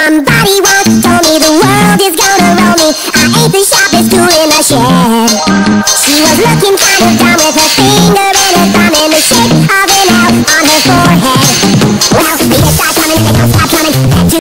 Somebody once told me the world is gonna roll me. I ain't the sharpest tool in the shed. She was looking kind of dumb with her finger and her thumb in the shape of